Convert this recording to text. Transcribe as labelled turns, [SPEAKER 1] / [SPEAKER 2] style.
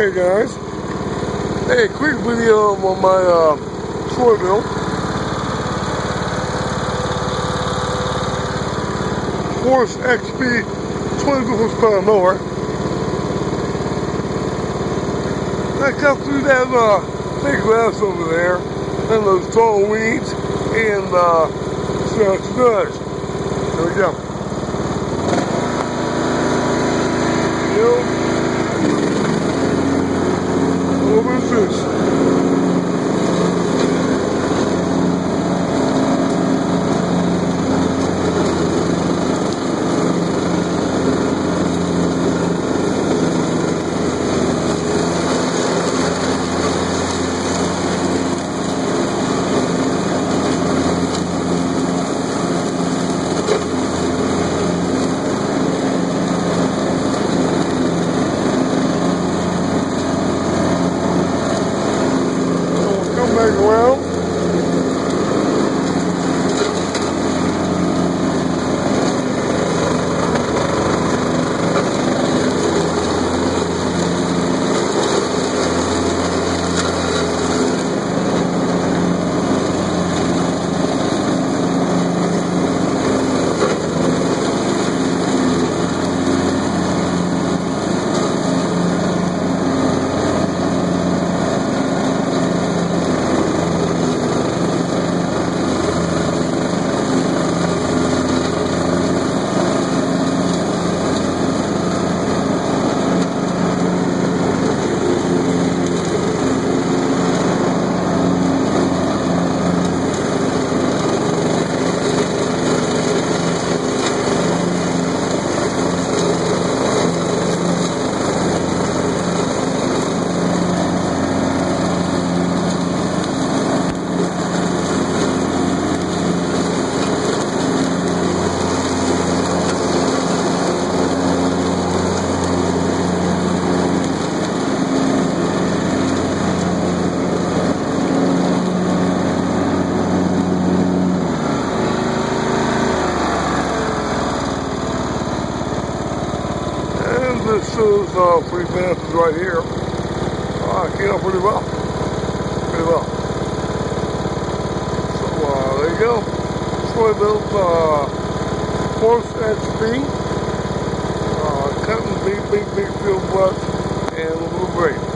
[SPEAKER 1] Hey guys. Hey, quick video on my uh, mill. Horse XP 22 horsepower mower. I cut through that uh, big grass over there and those tall weeds and uh, does. There we go. Over and fish. So we'll this is uh, Free Fences right here. Uh, came out pretty well. Pretty well. So uh, there you go. Troy Bilt uh, Horse HP. Uh, cutting big, big, big field brush and a little. Thanks.